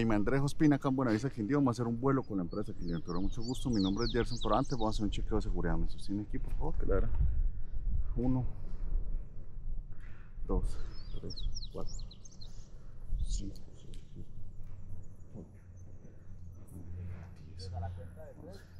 Jaime Andrés Ospina, acá en Buenavista, Quindío. Vamos a hacer un vuelo con la empresa Clientura. Mucho gusto, mi nombre es Gerson, pero antes vamos a hacer un chequeo de seguridad. ¿Me sostiene aquí, por favor? Era. Uno, dos, tres, cuatro, cinco, seis, siete, ocho, nueve, diez.